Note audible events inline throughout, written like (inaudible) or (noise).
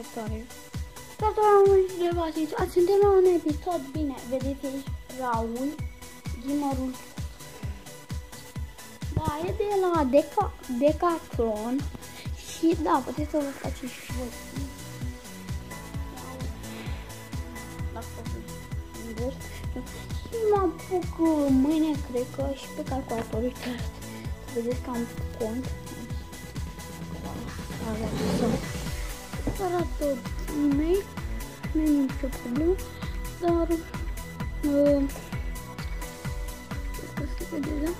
următoare. Toată de vasiți, ați suntem la un episod bine. Vedeți aici Raul, gamerul. Da, e de la Deca, Decathlon și da, puteți să vă faceți și voi. Dacă și mă apuc mâine, cred că, și pe calculator, uite Să vedeți că am cont. Arată e-mail, nu e nicio problemă, dar uh, să se vede, da?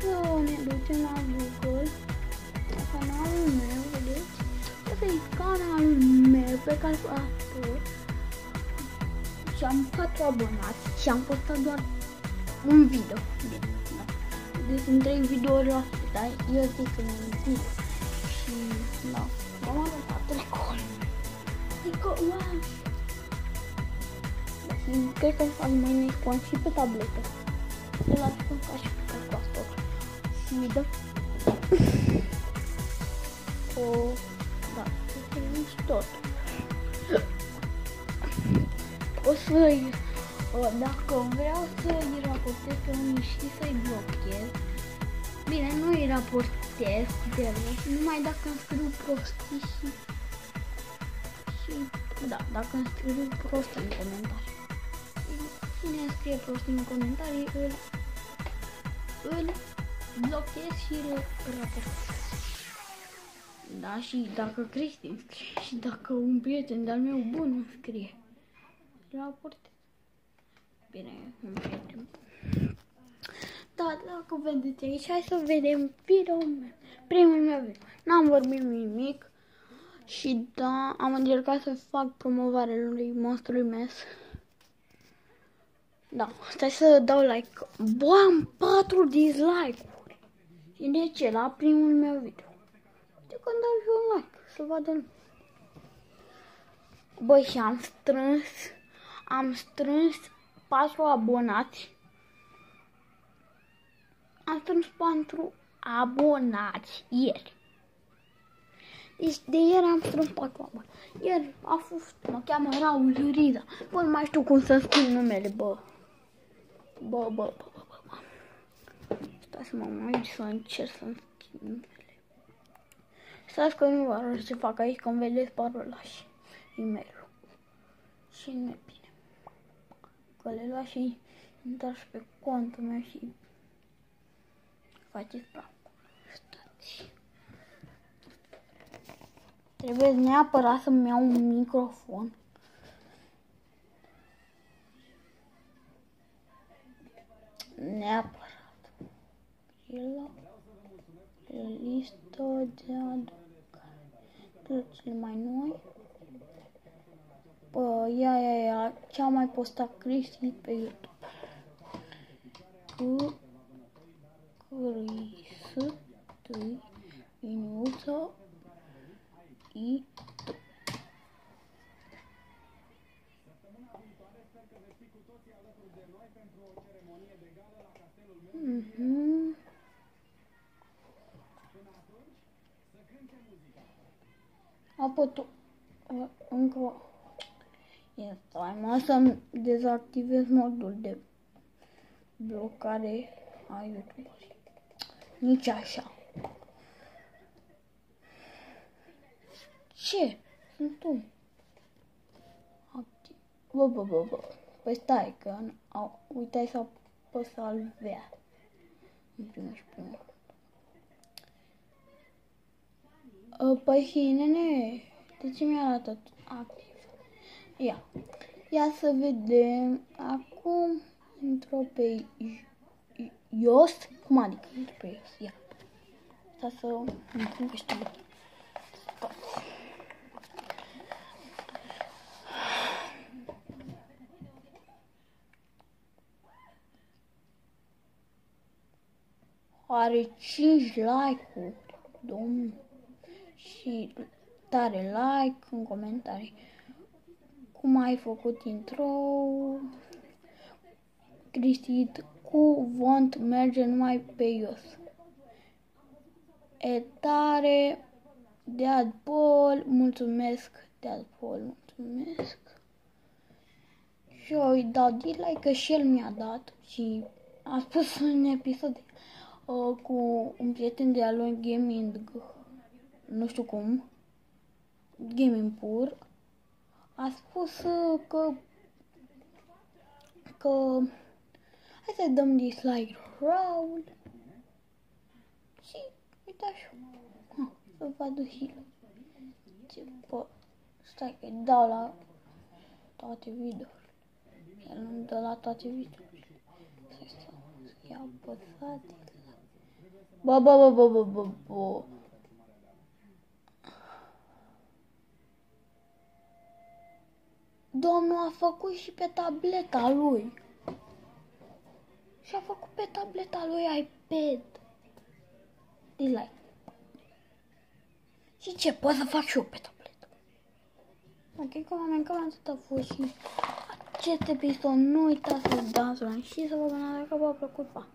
Să ne ducem la Google, la canalul meu, vedeți? Asta e canalul meu pe calculator și am 4 abonați și am postat doar un video. Bine, da. Deci sunt 3 videouri la dar eu zic că un video. Și da, am arătat recol. Adică, wow! Și cred că fac mâine cont și pe tabletă. De la cum ca și pe calculator. Și da. o, da, este tot o să-i, dacă vreau să-i raportez pe unii și să-i blochez, bine, nu îi raportez deloc, numai dacă îmi scriu prostii și, și, da, dacă îmi scriu prostii în comentarii. Cine scrie prostii în comentarii, îl, îl blochez și îl raportez. Da, și dacă Cristi scrie și dacă un prieten de-al meu bun scrie raportez. Bine, nu mai timp. Da, dacă vedeți aici, hai să vedem video meu. Primul meu video. N-am vorbit nimic. Și da, am încercat să fac promovarea lui monstrului mes. Da, stai să dau like. Bă, am 4 dislike-uri. Și de ce? La primul meu video. De când dau și un like, să vadă Băi, și am strâns am strâns 4 abonați. Am strâns 4 abonați ieri. Deci de ieri am strâns 4 abonați. Ieri a fost, mă cheamă Raul Riza. Bă, nu mai știu cum să scriu numele, bă. Bă, bă, bă, bă, bă. bă. Stați să mă mai să încerc să-mi schimb numele. Stați că nu vă arăt ce fac aici, când vedeți parola și e-mail-ul. Și nu e bine că le lua și intrați pe contul meu și faceți prank. Stați. Trebuie neapărat să-mi iau un microfon. Neapărat. La listă de aducare. Cele mai noi. Bă, ia, ia, ia, cea mai postat Cristi pe YouTube. Cu Cris tăi minuță i Mhm. Apoi tu, încă Ia stai mă să dezactivez modul de blocare a YouTube. Nici așa. Ce? Sunt tu. Activ. Bă, bă, bă, bă. Păi stai că au, uitai să apăs salvea. În primul și primul. Păi și nene, de ce mi-a arătat activ? Ia. Ia să vedem. Acum intro pe jos. Cum adică intro pe jos? Ia. Ca să intru pe știu. Are 5 like-uri, domnul. Și tare like în comentarii cum ai făcut intro, Cristi, cu vont merge numai pe jos. E tare, Deadpool, mulțumesc, Deadpool, mulțumesc. Și eu îi dau dislike că și el mi-a dat și a spus (laughs) în episod uh, cu un prieten de al lui gaming, nu știu cum, gaming pur, a spus uh, că că hai să dăm dislike Raul și uite așa. Ha, să vadă și ce pot. Stai că dau la toate videourile. El nu dă la toate videourile. Să să iau păsate. Bă, bă, bă, bă, bă, bă, bă. Domnul a făcut și pe tableta lui. Și a făcut pe tableta lui iPad. Dislike. Și ce, pot să fac și eu pe tabletă. Ok, că oameni, cam atât a fost și acest episod. Nu uitați să dați la și să vă gândați dacă v-a plăcut. Pa!